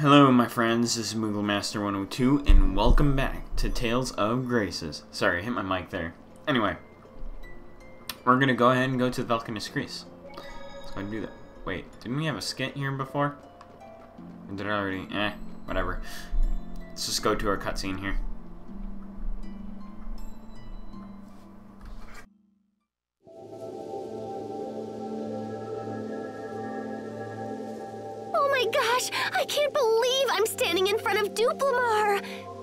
Hello, my friends. This is Moogle Master 102, and welcome back to Tales of Graces. Sorry, I hit my mic there. Anyway, we're gonna go ahead and go to the Valkines Greece. Let's go and do that. Wait, didn't we have a skit here before? Or did I already? Eh, whatever. Let's just go to our cutscene here. Gosh, I can't believe I'm standing in front of Duplimar.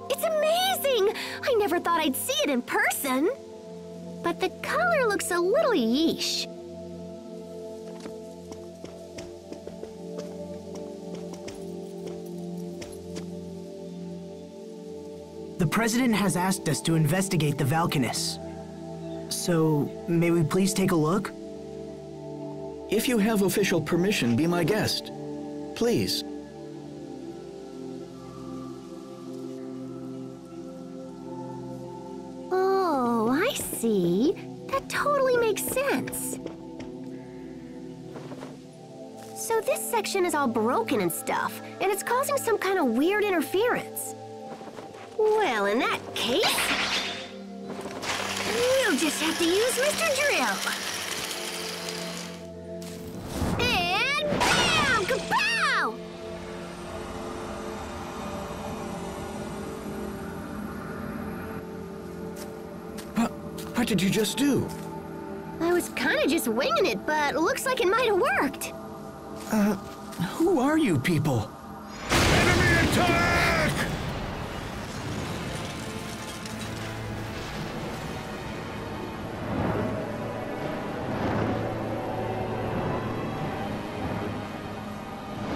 It's amazing. I never thought I'd see it in person. But the color looks a little yeesh. The President has asked us to investigate the Valkines. So, may we please take a look? If you have official permission, be my guest. Please. See. That totally makes sense. So this section is all broken and stuff, and it's causing some kind of weird interference. Well, in that case, we'll just have to use Mr. Drill. What did you just do? I was kind of just winging it, but looks like it might have worked. Uh, who are you people? Enemy attack!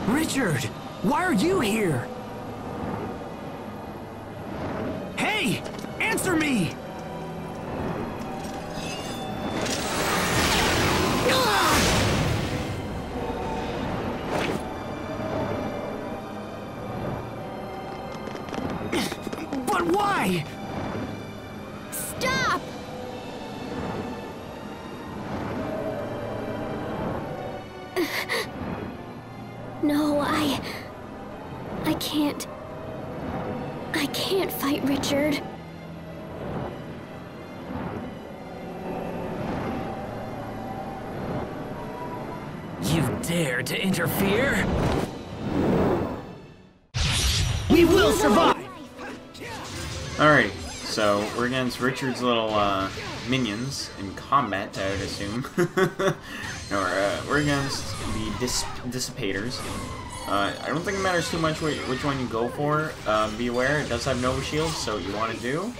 Richard, why are you here? Hey, answer me! Interfere? We will survive! Alright, so we're against Richard's little uh, minions in combat, I would assume. we're, uh, we're against the dis Dissipators. Uh, I don't think it matters too much which, which one you go for. Uh, be aware, it does have Nova Shield, so what you want to do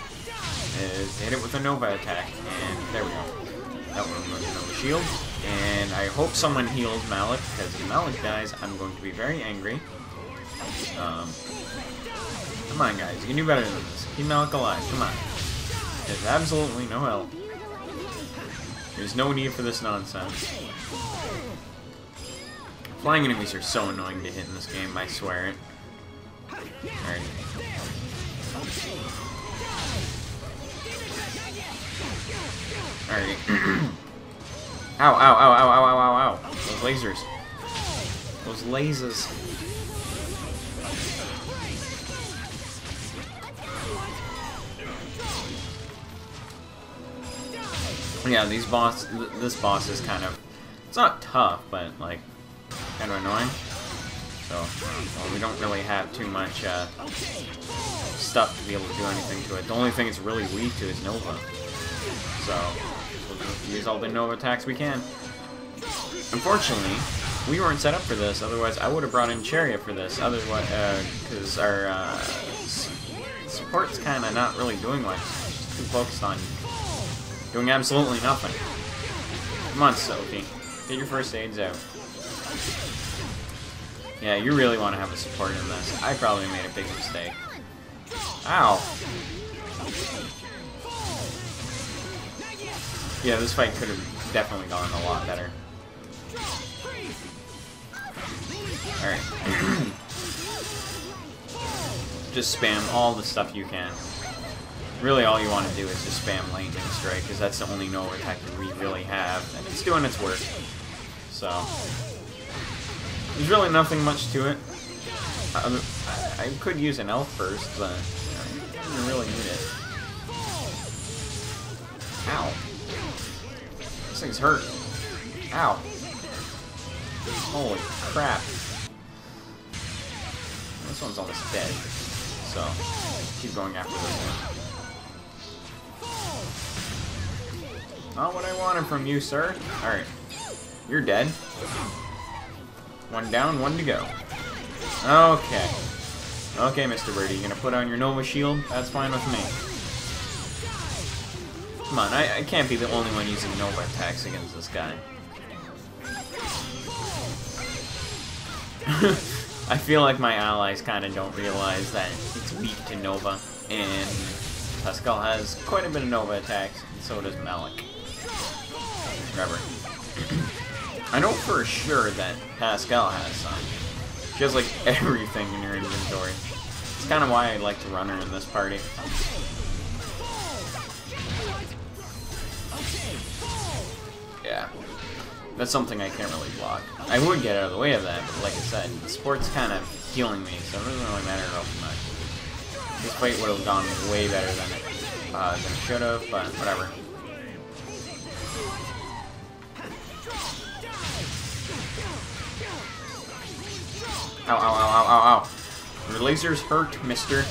is hit it with a Nova attack. And there we go. That one was Nova Shield. And I hope someone heals Malik, because if Malik dies, I'm going to be very angry. Um, Come on, guys. You can do better than this. Keep Malik alive. Come on. There's absolutely no help. There's no need for this nonsense. Flying enemies are so annoying to hit in this game, I swear it. Alright. Alright. ow, ow, ow, ow, ow, ow, ow, ow. Those lasers. Those lasers. Yeah, these boss, th this boss is kind of, it's not tough, but like, kind of annoying. So, well, we don't really have too much uh, stuff to be able to do anything to it. The only thing it's really weak to is Nova. So, use all the Nova attacks we can. Unfortunately, we weren't set up for this, otherwise I would have brought in Cheria for this, otherwise, because our uh, support's kind of not really doing much. Too focused on Doing absolutely nothing. Come on, Sophie. Get your first aids out. Yeah, you really want to have a support in this. I probably made a big mistake. Ow! Yeah, this fight could have definitely gone a lot better. Alright. Just spam all the stuff you can. Really, all you want to do is just spam Lightning Strike, because that's the only Nova attack that we really have, and it's doing its work. So, there's really nothing much to it. I, I, could use an elf first, but I don't really need it. Ow. This thing's hurt. Ow. Holy crap. This one's almost dead. So, keep going after this one. Not what I wanted from you, sir. Alright. You're dead. One down, one to go. Okay. Okay, Mr. Birdie, you gonna put on your Nova Shield? That's fine with me. Come on, I, I can't be the only one using Nova attacks against this guy. I feel like my allies kind of don't realize that it's weak to Nova, and Pascal has quite a bit of Nova attacks, and so does Malik. Whatever. I know for sure that Pascal has some. She has like everything in her inventory. It's kind of why I like to run her in this party. That's something I can't really block. I would get out of the way of that, but like I said, the sport's kind of healing me, so it doesn't really matter all much. This fight would have gone way better than it, uh, than it should have, but whatever. Ow, ow, ow, ow, ow, ow. Your lasers hurt, mister.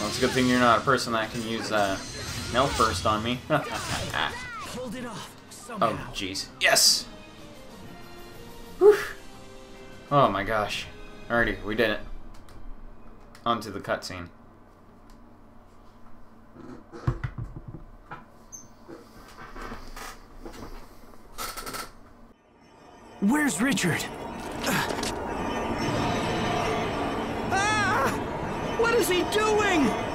Well, it's a good thing you're not a person that can use, uh, Melt Burst on me. Pulled it off. Somehow. Oh, jeez. Yes! Whew. Oh my gosh. Alrighty, we did it. On to the cutscene. Where's Richard? Ah! What is he doing?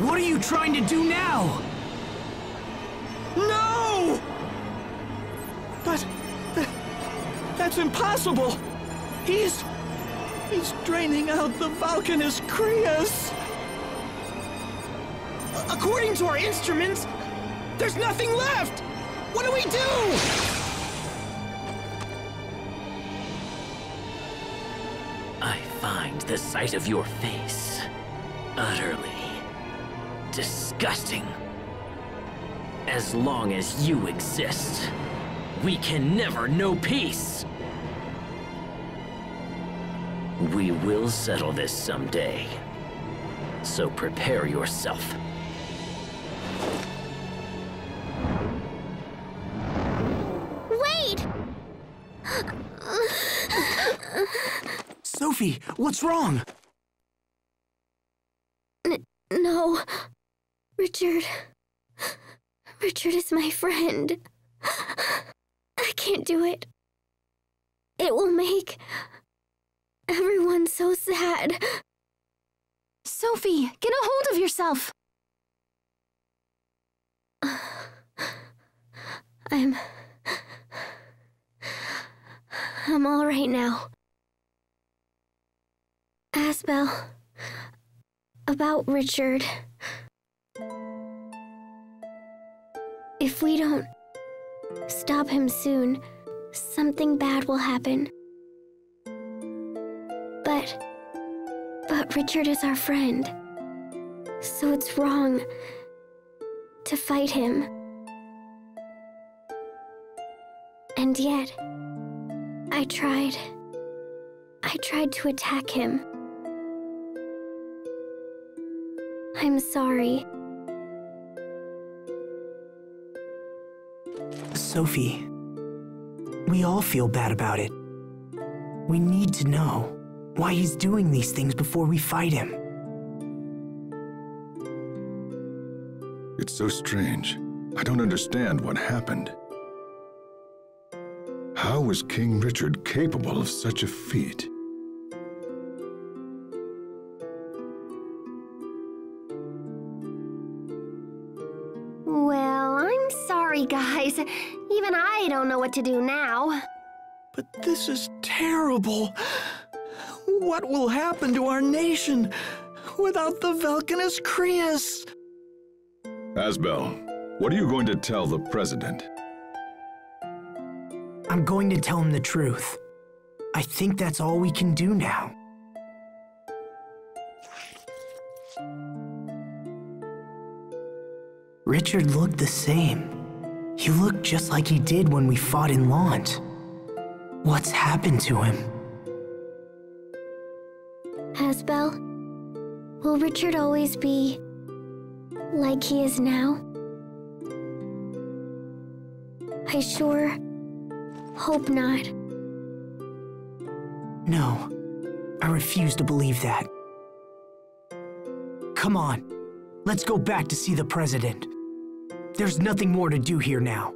What are you trying to do now? No! But th that's impossible. He's he's draining out the Valkines Krias. According to our instruments, there's nothing left! What do we do? I find the sight of your face utterly disgusting. As long as you exist, we can never know peace. We will settle this someday. So prepare yourself. Wait! Sophie, what's wrong? No. Richard. Richard is my friend. I can't do it. It will make everyone so sad. Sophie, get a hold of yourself. I'm. I'm all right now. Asbel. About Richard. If we don't stop him soon, something bad will happen. But. But Richard is our friend. So it's wrong to fight him. And yet, I tried. I tried to attack him. I'm sorry. Sophie, we all feel bad about it. We need to know why he's doing these things before we fight him. It's so strange. I don't understand what happened. How was King Richard capable of such a feat? Well, I'm sorry, guys. Even I don't know what to do now. But this is terrible. What will happen to our nation without the Valkines Krias? Asbel, what are you going to tell the president? I'm going to tell him the truth. I think that's all we can do now. Richard looked the same. He looked just like he did when we fought in Lhant. What's happened to him? Asbel, will Richard always be like he is now? I sure hope not. No, I refuse to believe that. Come on, let's go back to see the president. There's nothing more to do here now.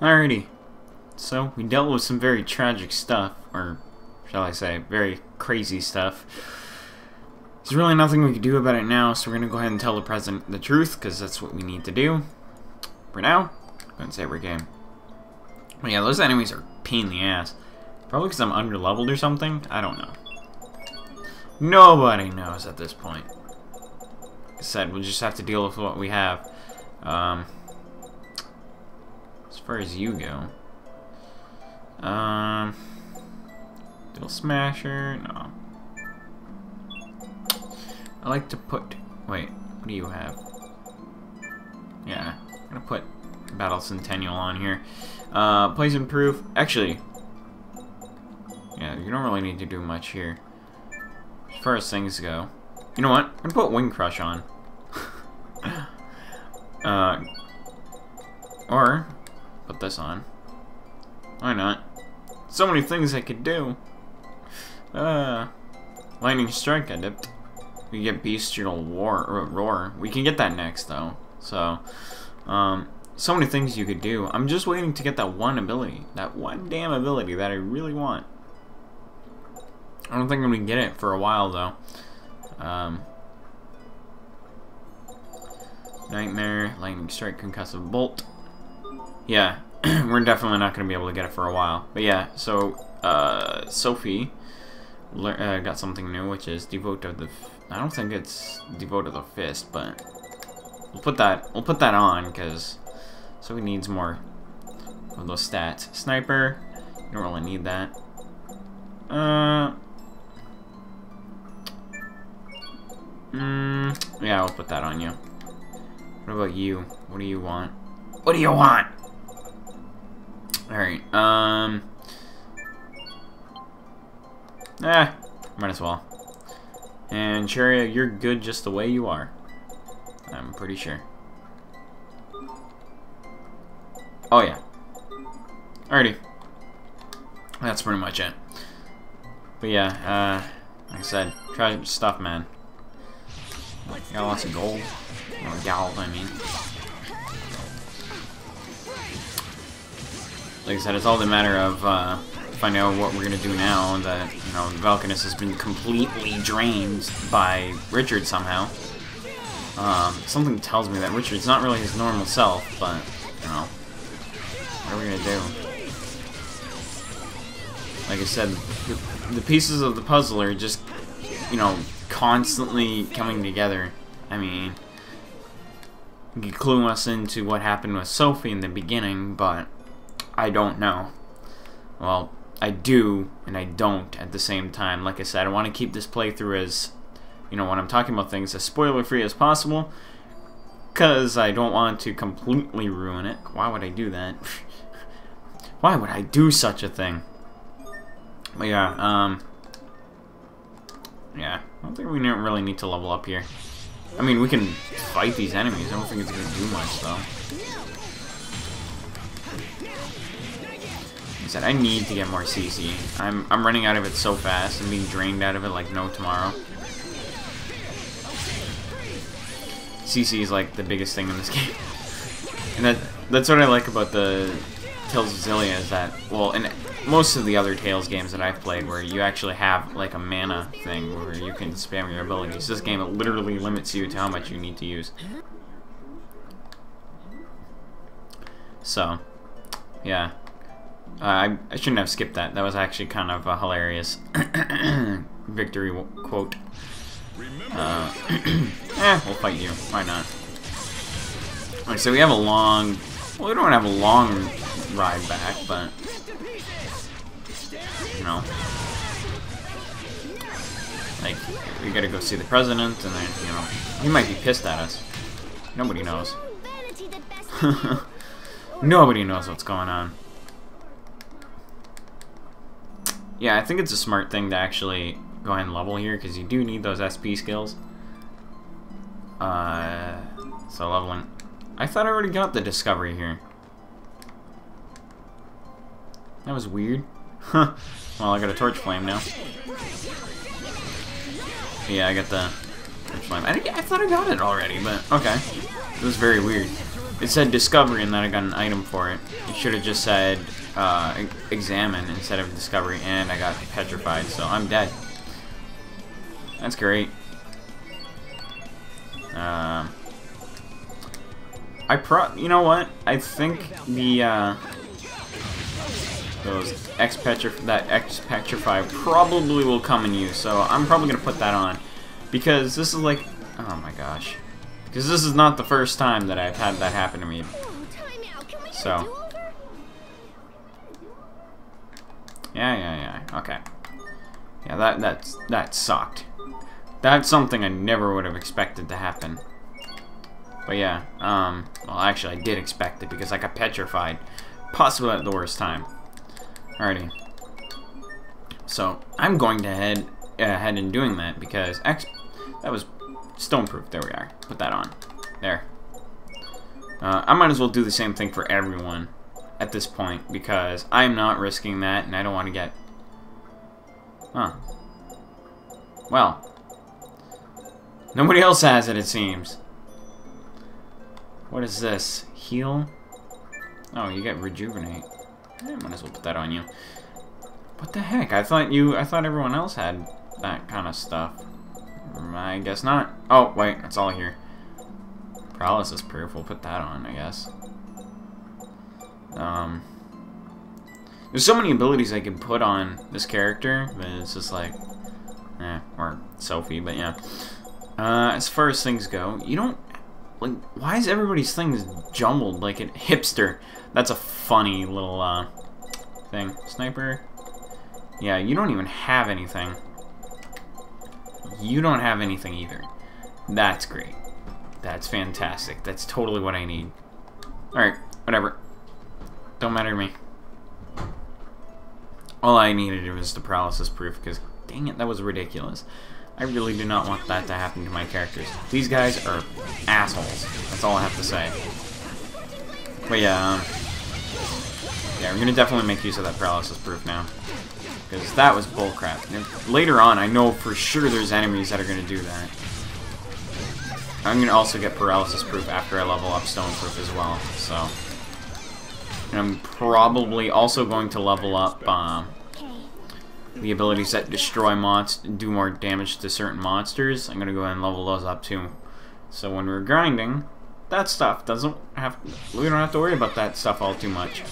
Alrighty. So, we dealt with some very tragic stuff, or shall I say, very crazy stuff. There's really nothing we can do about it now, so we're gonna go ahead and tell the president the truth, because that's what we need to do. For now, go ahead and save our game. But yeah, those enemies are pain in the ass. Probably because I'm under-leveled or something? I don't know. Nobody knows at this point. Like I said, we'll just have to deal with what we have. Um, as far as you go. Um, Dual Smasher, no. I like to put, wait, what do you have? Yeah, I'm gonna put Battle Centennial on here. Uh, Poison Proof, actually, yeah, you don't really need to do much here. As far as things go. You know what? I'm gonna put Wing Crush on. uh, or, put this on. Why not? So many things I could do. Uh, Lightning Strike Adept. We get Bestial War or Roar. We can get that next though. So, um, so many things you could do. I'm just waiting to get that one ability, that one damn ability that I really want. I don't think I'm gonna get it for a while though. Um, Nightmare, Lightning Strike, Concussive Bolt. Yeah, we're definitely not gonna be able to get it for a while. But yeah, so uh, Sophie uh, got something new, which is Devote of the. I don't think it's Devote of the Fist, but we'll put that. We'll put that on because so he needs more of those stats. Sniper, you don't really need that. Uh. Mm, yeah, I'll put that on you. What about you? What do you want? What do you want? Alright, um... Eh, might as well. And Cheria, you're good just the way you are. I'm pretty sure. Oh yeah. Alrighty. That's pretty much it. But yeah, uh, like I said, try stuff, man. Got lots of gold. Or gold, I mean. Like I said, it's all a matter of uh, finding out what we're gonna do now that, you know, Valkines has been completely drained by Richard somehow. Um, something tells me that Richard's not really his normal self, but, you know, what are we gonna do? Like I said, the, the pieces of the puzzle are just, you know, constantly coming together. I mean, clue us into what happened with Sophie in the beginning, but I don't know. Well, I do, and I don't at the same time. Like I said, I want to keep this playthrough as, you know, when I'm talking about things, as spoiler-free as possible, because I don't want to completely ruin it. Why would I do that? Why would I do such a thing? But yeah, um... Yeah, I don't think we really need to level up here. I mean, we can fight these enemies. I don't think it's going to do much, though. Like I said, I need to get more CC. I'm, I'm running out of it so fast. I'm being drained out of it like no tomorrow. CC is like the biggest thing in this game. And that that's what I like about the Tales of Xillia is that, well, in most of the other Tales games that I've played where you actually have like a mana thing where you can spam your abilities, this game it literally limits you to how much you need to use. So, yeah. Uh, I, I shouldn't have skipped that. That was actually kind of a hilarious victory quote. Uh, Eh, we'll fight you. Why not? Alright, so we have a long... Well, we don't have a long ride back, but... You know. Like, we gotta go see the president, and then, you know, he might be pissed at us. Nobody knows. Nobody knows what's going on. Yeah, I think it's a smart thing to actually go ahead and level here, because you do need those SP skills. Uh, so leveling. I thought I already got the discovery here. That was weird. Huh. well, I got a torch flame now. Yeah, I got the torch flame. I, I thought I got it already, but okay. It was very weird. It said discovery and then I got an item for it. It should have just said uh, examine instead of discovery and I got petrified, so I'm dead. That's great. Um, I pro. You know what? I think the uh, those X petrif that X petrify probably will come in use. So I'm probably gonna put that on because this is like, oh my gosh, because this is not the first time that I've had that happen to me. So. Yeah, yeah, yeah. Okay. Yeah, that that's that sucked. That's something I never would have expected to happen. But yeah, um, well, actually, I did expect it because I got petrified, possibly at the worst time. Alrighty. So I'm going to head ahead in doing that because X, that was stone proof. There we are. Put that on. There. Uh, I might as well do the same thing for everyone at this point because I'm not risking that and I don't want to get... Huh. Well. Nobody else has it, it seems. What is this? Heal? Oh, you get rejuvenate. Might as well put that on you. What the heck? I thought you... I thought everyone else had that kind of stuff. Mm, I guess not. Oh, wait. It's all here. Paralysis proof. We'll put that on, I guess. Um, there's so many abilities I can put on this character, but it's just like, eh, or Sophie, but yeah. Uh, as far as things go, you don't, like, why is everybody's things jumbled like a hipster? That's a funny little, uh, thing. Sniper? Yeah, you don't even have anything. You don't have anything either. That's great. That's fantastic. That's totally what I need. Alright, whatever. Don't matter to me. All I needed was the paralysis proof, because dang it, that was ridiculous. I really do not want that to happen to my characters. These guys are assholes. That's all I have to say. But yeah, um, yeah, I'm gonna definitely make use of that paralysis proof now. Because that was bullcrap. And later on, I know for sure there's enemies that are gonna do that. I'm gonna also get paralysis proof after I level up stone proof as well, so. And I'm probably also going to level up uh, the abilities that destroy mods, do more damage to certain monsters. I'm gonna go ahead and level those up too. So when we're grinding, that stuff doesn't have. We don't have to worry about that stuff all too much.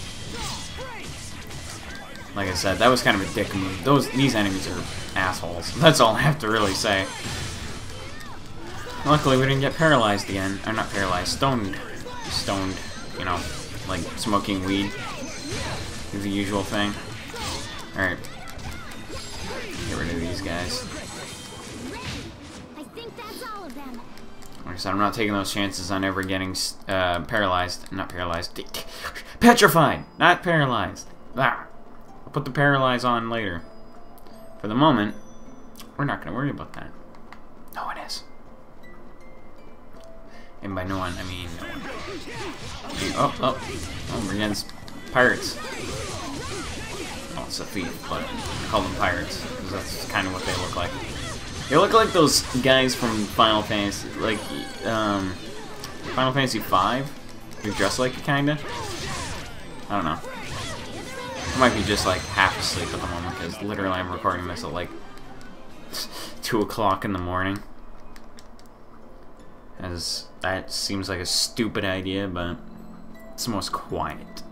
Like I said, that was kind of a dick move. Those these enemies are assholes. That's all I have to really say. Luckily, we didn't get paralyzed again. Or not paralyzed, stoned. Stoned, you know, like smoking weed. The usual thing. Alright. Guys. I think that's all of them. Like I said, I'm not taking those chances on ever getting uh, paralyzed. Not paralyzed. Petrified! Not paralyzed. Ah. I'll put the paralyze on later. For the moment, we're not going to worry about that. No one is. And by no one, I mean no one. I mean, oh, oh, oh, we're against pirates. It's a thief, but call them pirates, because that's kind of what they look like. They look like those guys from Final Fantasy, like, um, Final Fantasy V, who dress like it, kinda. I don't know. I might be just, like, half asleep at the moment, because literally I'm recording this at, like, 2 o'clock in the morning. As that seems like a stupid idea, but it's the most quiet.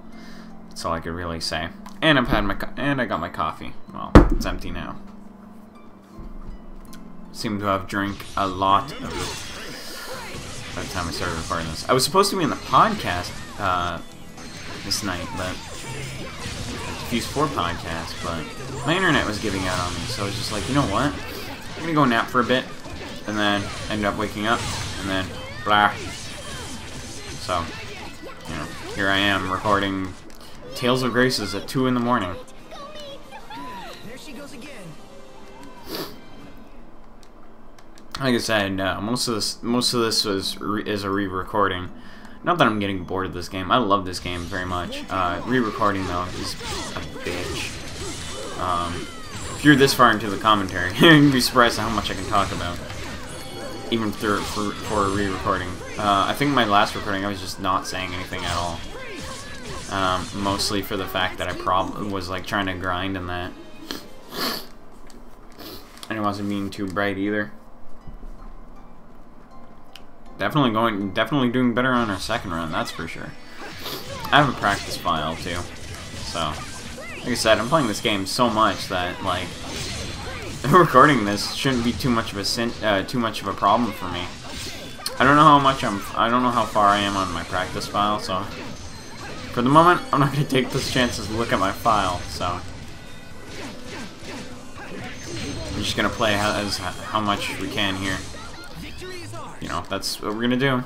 That's all I could really say. And I've had my and I got my coffee. Well, it's empty now. Seem to have drank a lot of it. by the time I started recording this. I was supposed to be in the podcast uh, this night, but Fuse 4 podcast, but my internet was giving out on me, so I was just like, you know what? I'm gonna go nap for a bit, and then end up waking up, and then blah. So, you know, here I am recording Tales of Graces at 2 in the morning. There she goes again. Like I said, uh, most of this most of this was is a re-recording. Not that I'm getting bored of this game. I love this game very much. Uh, re-recording though is a bitch. Um, if you're this far into the commentary, you'd be surprised at how much I can talk about, even through for for a re-recording. Uh, I think my last recording I was just not saying anything at all. Um, mostly for the fact that I prob was like trying to grind in that, and it wasn't being too bright either. Definitely going, definitely doing better on our second run, that's for sure. I have a practice file too, so like I said, I'm playing this game so much that like recording this shouldn't be too much of a sin uh, too much of a problem for me. I don't know how much I'm, I don't know how far I am on my practice file, so for the moment, I'm not gonna take those chances to look at my file. So I'm just gonna play how, as how much we can here you know, that's what we're gonna do.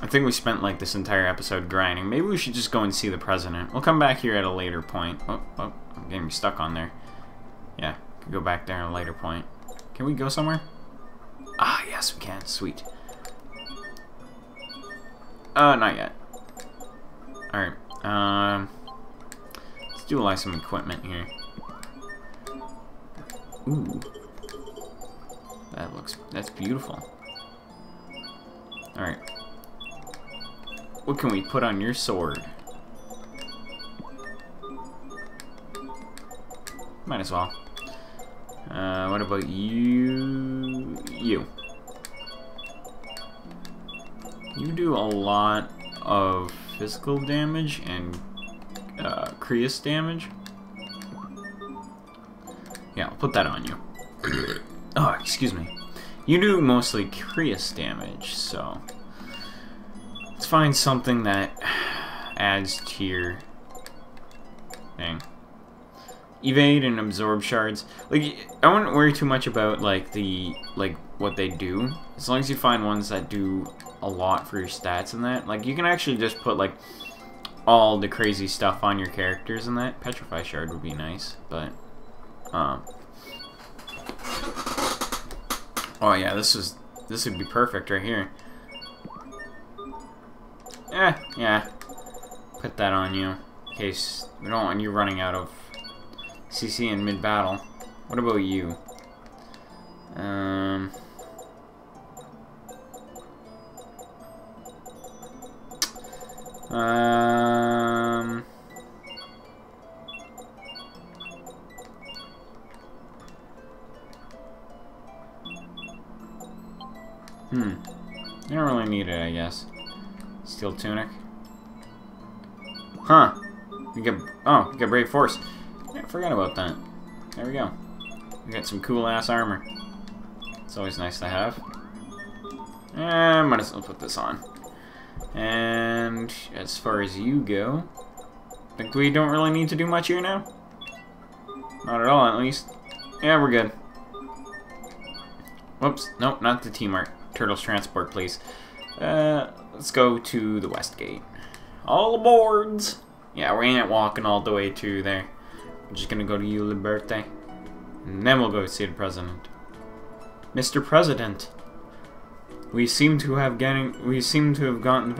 I think we spent like this entire episode grinding. Maybe we should just go and see the president. We'll come back here at a later point. Oh, oh I'm getting stuck on there. Yeah, go back there at a later point. Can we go somewhere? Ah, yes, we can. Sweet. Uh, not yet. Alright, um... Let's dualize some equipment here. Ooh. That looks, that's beautiful. Alright. What can we put on your sword? Might as well. Uh, what about you? You. You do a lot of physical damage and uh, Creus damage. Yeah, I'll put that on you. Oh, excuse me. You do mostly Creus damage, so... Let's find something that adds to your thing. Evade and absorb shards. Like, I wouldn't worry too much about, like, the, like, what they do. As long as you find ones that do a lot for your stats and that. Like, you can actually just put, like, all the crazy stuff on your characters and that. Petrify shard would be nice, but, um... Oh yeah, this is this would be perfect right here. Yeah, yeah. Put that on you. In case we don't want you running out of CC in mid-battle. What about you? Um... Um... Hmm. You don't really need it, I guess. Steel tunic. Huh. Get oh, we got brave force. I forgot about that. There we go. We got some cool ass armor. It's always nice to have. And might as well put this on. And as far as you go, I think we don't really need to do much here now. Not at all, at least. Yeah, we're good. Whoops. Nope, not the T-Mart. Turtles Transport, please. Uh, let's go to the West Gate. All aboards! Yeah, we ain't walking all the way to there. We're just gonna go to you, Liberte. And then we'll go see the President. Mr. President! We seem to have getting we seem to have gotten the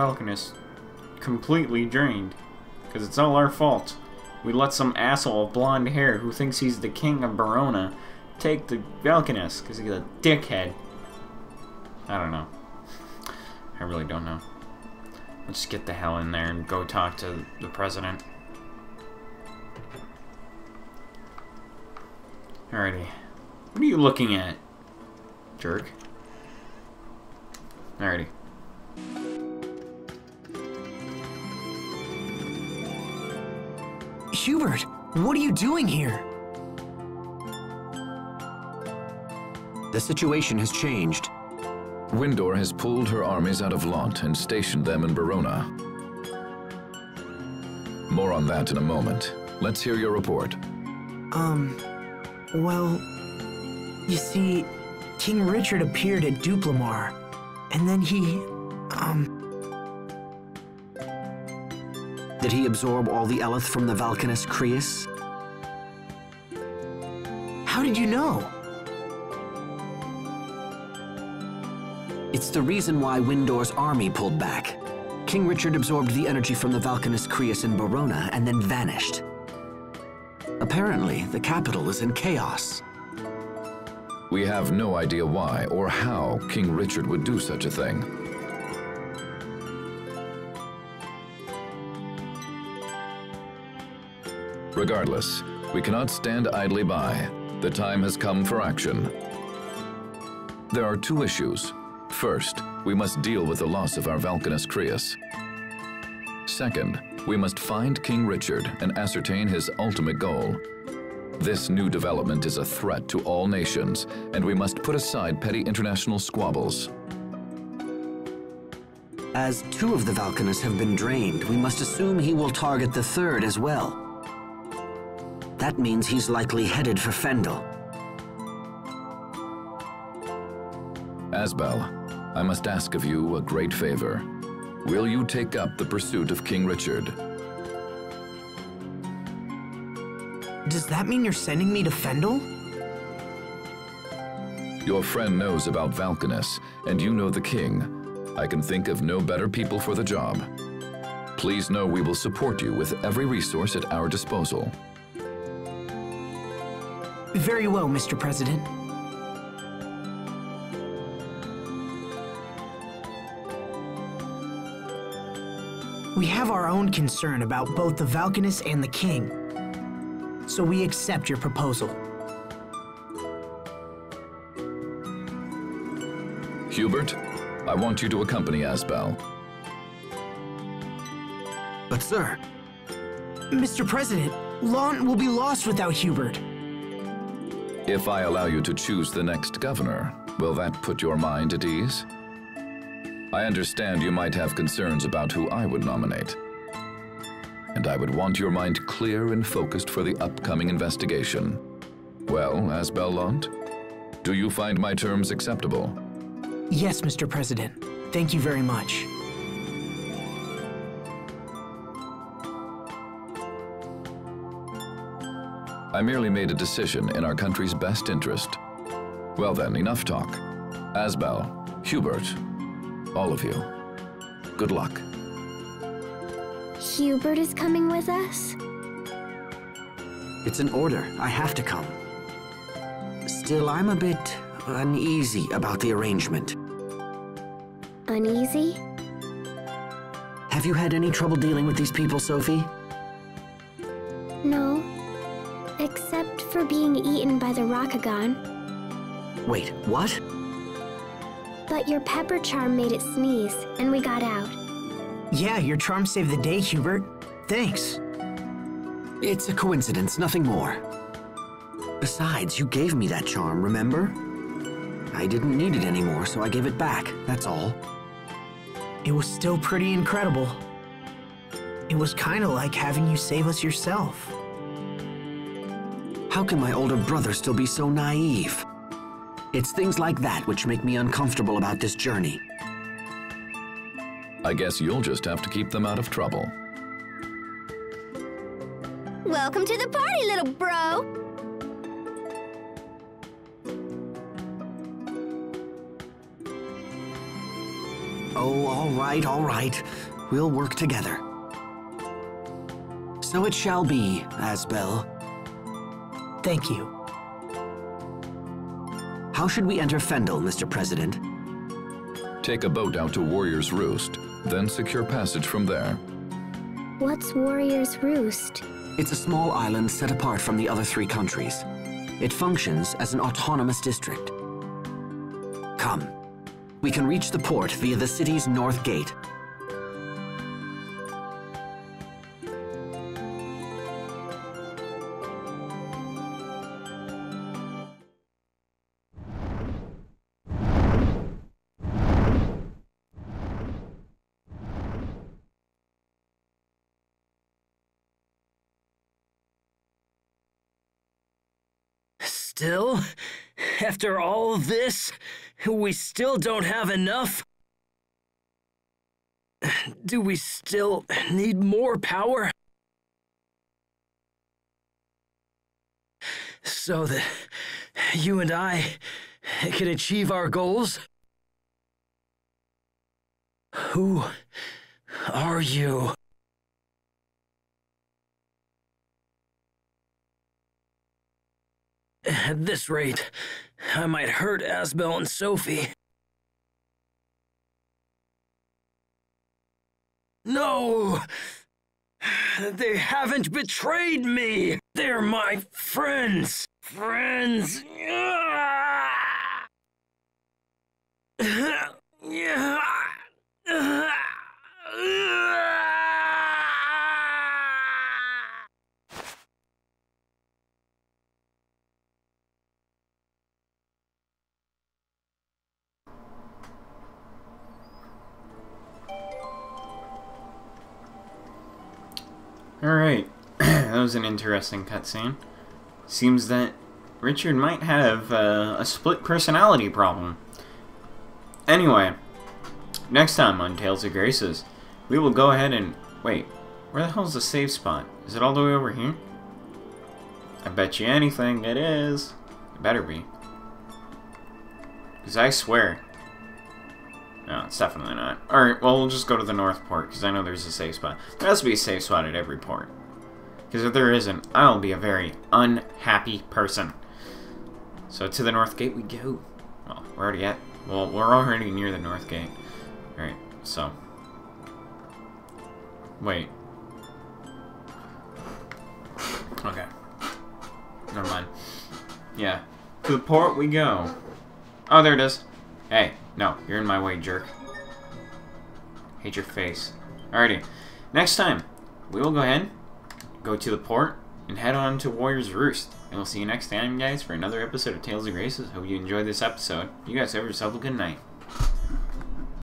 completely drained. Because it's all our fault. We let some asshole with blonde hair who thinks he's the king of Barona take the Valkines because he's a dickhead. I don't know. I really don't know. Let's get the hell in there and go talk to the president. Alrighty. What are you looking at? Jerk. Alrighty. Hubert, what are you doing here? The situation has changed. Windor has pulled her armies out of Lhant and stationed them in Barona. More on that in a moment. Let's hear your report. Um, well, you see, King Richard appeared at Duplimar, and then he, um, Did he absorb all the Eleth from the Valkines Creus? how did you know? It's the reason why Windor's army pulled back. King Richard absorbed the energy from the Valkines Creus in Barona and then vanished. Apparently, the capital is in chaos. We have no idea why or how King Richard would do such a thing. Regardless, we cannot stand idly by. The time has come for action. There are two issues. First, we must deal with the loss of our Valkines Creus. Second, we must find King Richard and ascertain his ultimate goal. This new development is a threat to all nations, and we must put aside petty international squabbles. As two of the Valkines have been drained, we must assume he will target the third as well. That means he's likely headed for Fendel. Asbel, I must ask of you a great favor. Will you take up the pursuit of King Richard? Does that mean you're sending me to Fendel? Your friend knows about Valkines, and you know the king. I can think of no better people for the job. Please know we will support you with every resource at our disposal. Very well, Mr. President. We have our own concern about both the Valkines and the King, so we accept your proposal. Hubert, I want you to accompany Asbel. But sir, Mr. President, Lhant will be lost without Hubert. If I allow you to choose the next governor, will that put your mind at ease? I understand you might have concerns about who I would nominate. And I would want your mind clear and focused for the upcoming investigation. Well, Asbel Lhant, do you find my terms acceptable? Yes, Mr. President. Thank you very much. I merely made a decision in our country's best interest. Well then, enough talk. Asbel, Hubert, all of you, good luck. Hubert is coming with us? it's an order. I have to come. Still, I'm a bit uneasy about the arrangement. Uneasy? Have you had any trouble dealing with these people, Sophie? No. Except for being eaten by the Rakagon. Wait, what? But your pepper charm made it sneeze, and we got out. Yeah, your charm saved the day, Hubert. Thanks. It's a coincidence, nothing more. Besides, you gave me that charm, remember? I didn't need it anymore, so I gave it back, that's all. It was still pretty incredible. It was kind of like having you save us yourself. How can my older brother still be so naive? It's things like that which make me uncomfortable about this journey. I guess you'll just have to keep them out of trouble. Welcome to the party, little bro! Oh, all right, all right. We'll work together. So it shall be, Asbel. Thank you. How should we enter Fendel, Mr. President? Take a boat out to Warrior's Roost, then secure passage from there. What's Warrior's Roost? It's a small island set apart from the other three countries. It functions as an autonomous district. Come. We can reach the port via the city's north gate. After all this, we still don't have enough? Do we still need more power? So that you and I can achieve our goals? Who are you? At this rate, I might hurt Asbel and Sophie. No! They haven't betrayed me! They're my friends! Friends! Alright, that was an interesting cutscene. Seems that Richard might have uh, a split personality problem. Anyway, next time on Tales of Graces, we will go ahead and... Wait, where the hell is the save spot? Is it all the way over here? I bet you anything it is. It better be. Because I swear. No, it's definitely not. Alright, well, we'll just go to the north port, because I know there's a safe spot. There has to be a safe spot at every port. Because if there isn't, I'll be a very unhappy person. So to the north gate we go. Well, we're already at... Well, we're already near the north gate. Alright, so... Wait. Okay. Never mind. Yeah. To the port we go. Oh, there it is. Hey, no, you're in my way, jerk. Hate your face. Alrighty. Next time, we will go ahead, go to the port, and head on to Warrior's Roost. And we'll see you next time, guys, for another episode of Tales of Graces. Hope you enjoyed this episode. You guys have yourself a good night.